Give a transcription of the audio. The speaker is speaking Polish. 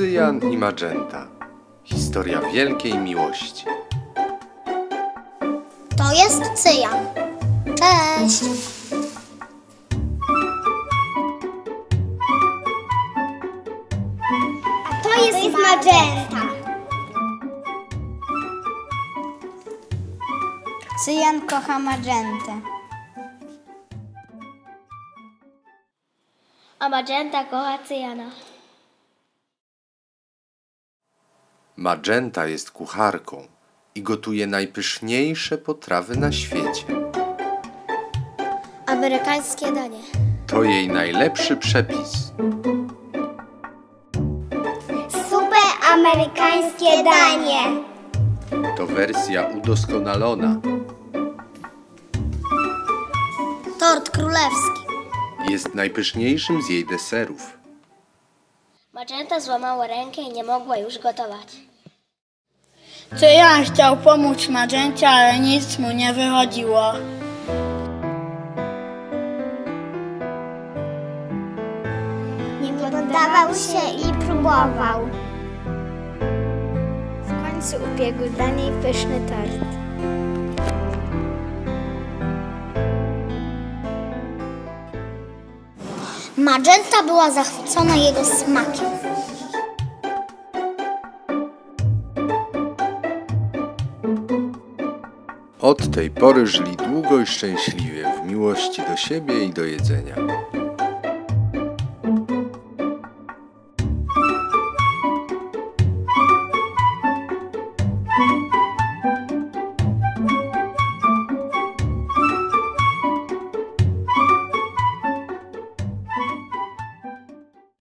Cyjan i Magenta. Historia wielkiej miłości. To jest cyjan. Cześć. A to jest, magenta. Cyjan kocha magentę. A Magenta kocha Cyjana. Magenta jest kucharką i gotuje najpyszniejsze potrawy na świecie. Amerykańskie danie. To jej najlepszy przepis. Super amerykańskie danie. To wersja udoskonalona. Tort królewski. Jest najpyszniejszym z jej deserów. Magenta złamała rękę i nie mogła już gotować. Cyjan chciał pomóc Magencie, ale nic mu nie wychodziło. Nie poddawał się i próbował. W końcu upiegł dla niej pyszny tort. Magenta była zachwycona jego smakiem. Od tej pory żyli długo i szczęśliwie w miłości do siebie i do jedzenia.